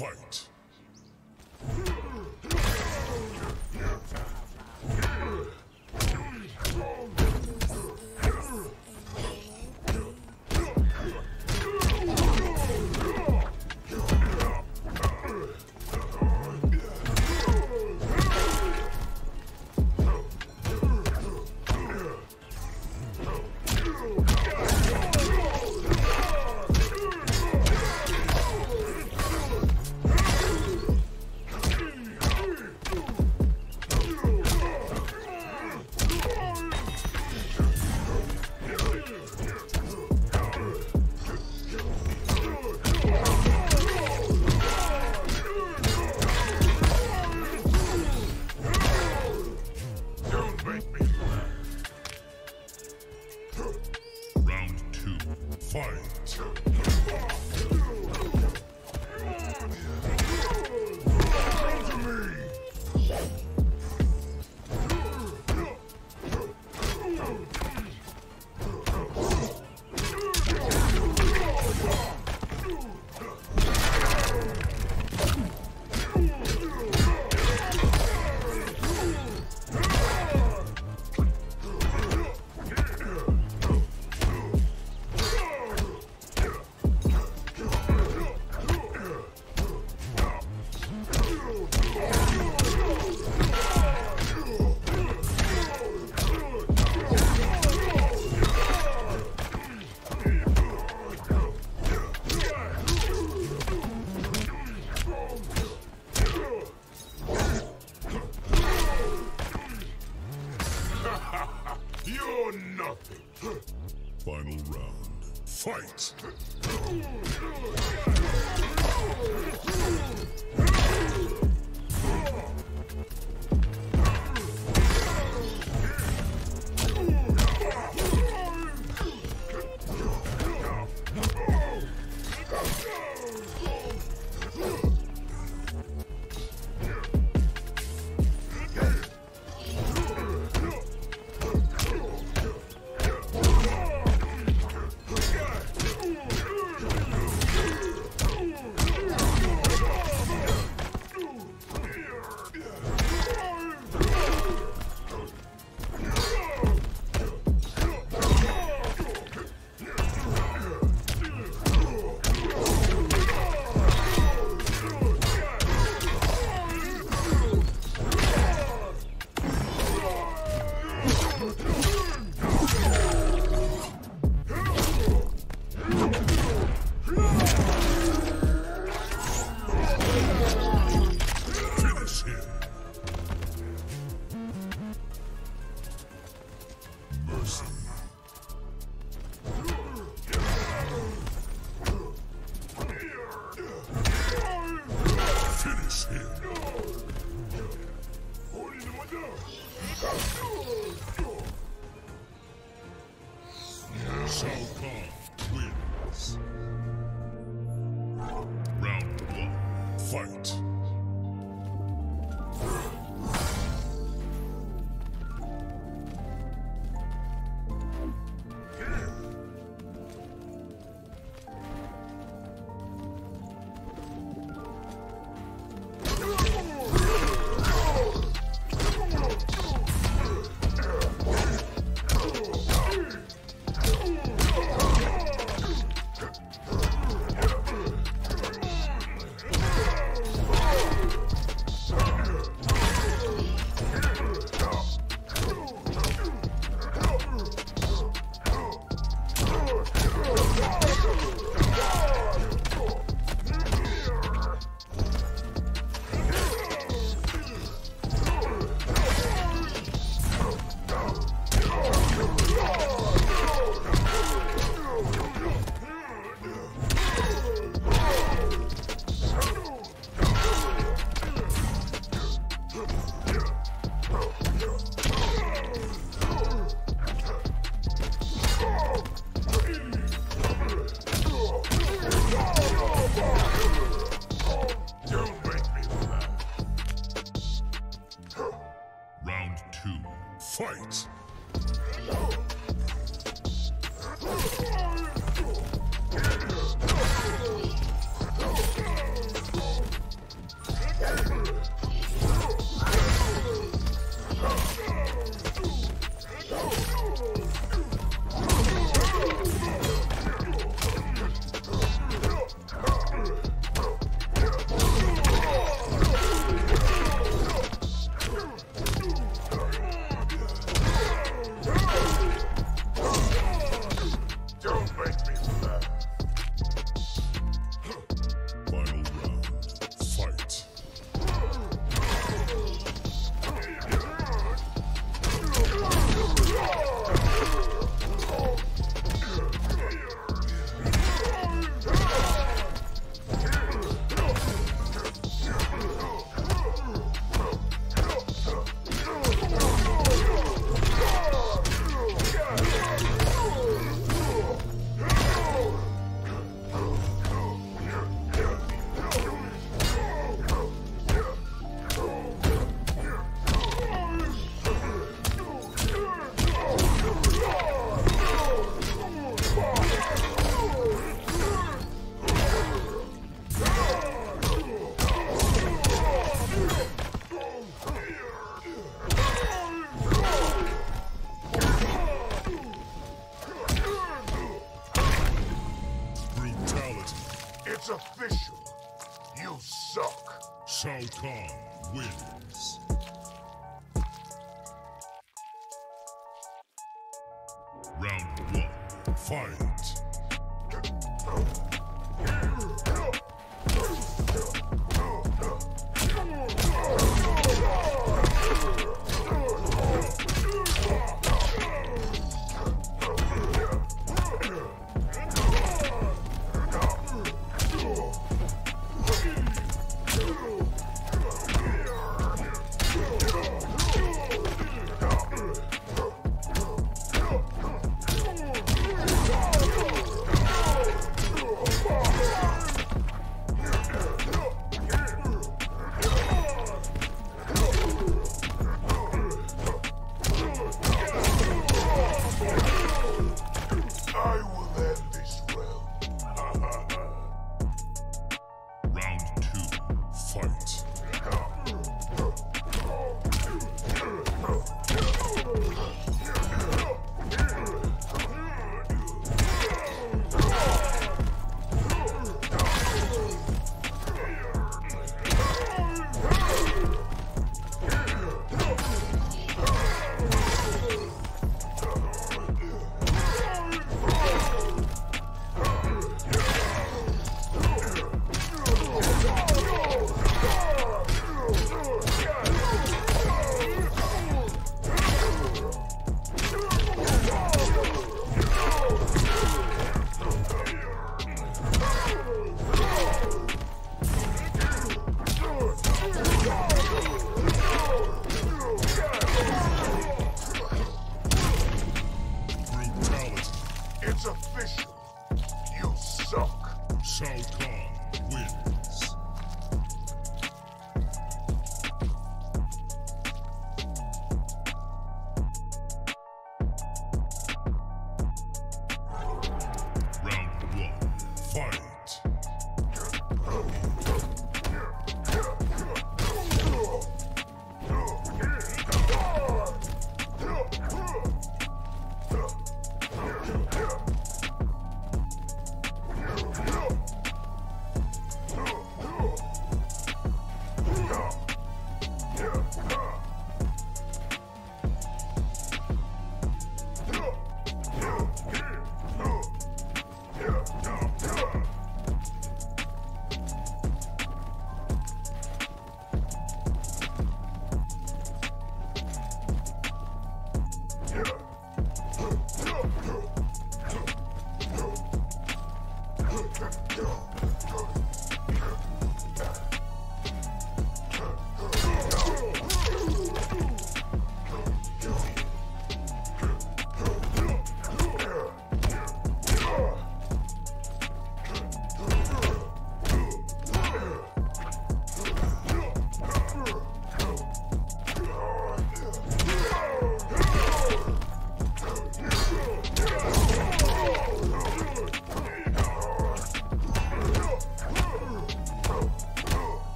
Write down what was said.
Fight. You're nothing. Final round. Fight. Finish him. Mercy. Finish him. Shao Kahn wins. Round one. Fight. two, fight! Kahn wins.